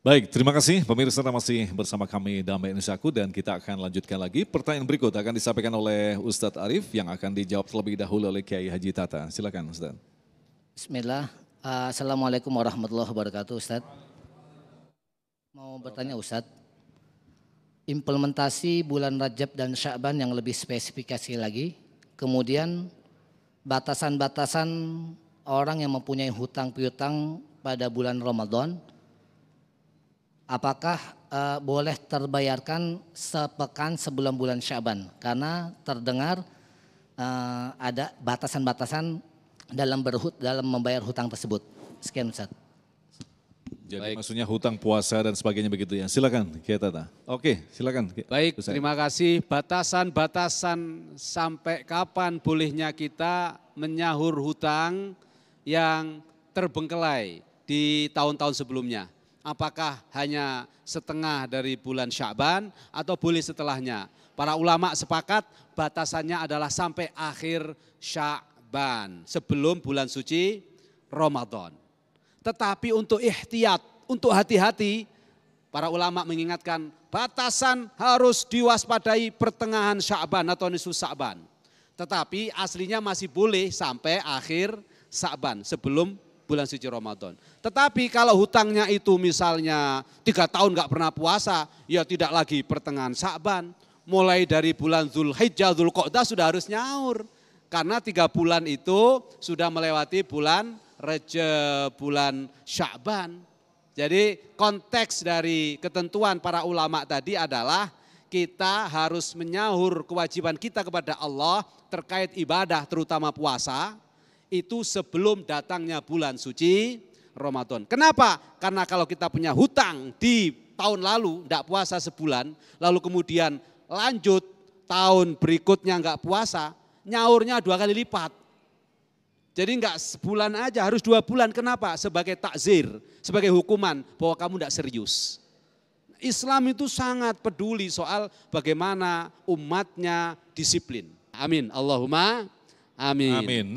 Baik, terima kasih pemirsa masih bersama kami Damai Indonesia dan kita akan lanjutkan lagi. Pertanyaan berikut akan disampaikan oleh Ustadz Arif yang akan dijawab terlebih dahulu oleh Kiai Haji Tata. Silakan Ustadz. Bismillah. Uh, Assalamualaikum warahmatullahi wabarakatuh Ustadz. Mau bertanya Ustadz, implementasi bulan Rajab dan Sya'ban yang lebih spesifikasi lagi, kemudian batasan-batasan orang yang mempunyai hutang piutang pada bulan Ramadan, apakah uh, boleh terbayarkan sepekan sebelum bulan Syaban karena terdengar uh, ada batasan-batasan dalam berhut dalam membayar hutang tersebut. Sekian Ustaz. Jadi Baik. maksudnya hutang puasa dan sebagainya begitu ya. Silakan Kiai Tata. Oke, silakan. Baik, Usai. terima kasih. Batasan-batasan sampai kapan bolehnya kita menyahur hutang yang terbengkelai di tahun-tahun sebelumnya apakah hanya setengah dari bulan Syaban atau boleh setelahnya. Para ulama sepakat batasannya adalah sampai akhir Syaban, sebelum bulan suci Ramadan. Tetapi untuk ikhtiat, untuk hati-hati, para ulama mengingatkan batasan harus diwaspadai pertengahan Syaban atau nisfu Syaban. Tetapi aslinya masih boleh sampai akhir Syaban sebelum bulan suci Ramadan. Tetapi kalau hutangnya itu misalnya tiga tahun nggak pernah puasa, ya tidak lagi pertengahan Sa'ban. Mulai dari bulan Zulhijjah, Zulqa'dah sudah harus nyaur. Karena tiga bulan itu sudah melewati bulan Rejab, bulan Sya'ban. Jadi konteks dari ketentuan para ulama tadi adalah kita harus menyahur kewajiban kita kepada Allah terkait ibadah terutama puasa itu sebelum datangnya bulan suci Ramadan. Kenapa? Karena kalau kita punya hutang di tahun lalu, tidak puasa sebulan, lalu kemudian lanjut tahun berikutnya nggak puasa, nyaurnya dua kali lipat. Jadi nggak sebulan aja, harus dua bulan. Kenapa? Sebagai takzir, sebagai hukuman bahwa kamu tidak serius. Islam itu sangat peduli soal bagaimana umatnya disiplin. Amin. Allahumma amin. Amin. Nah.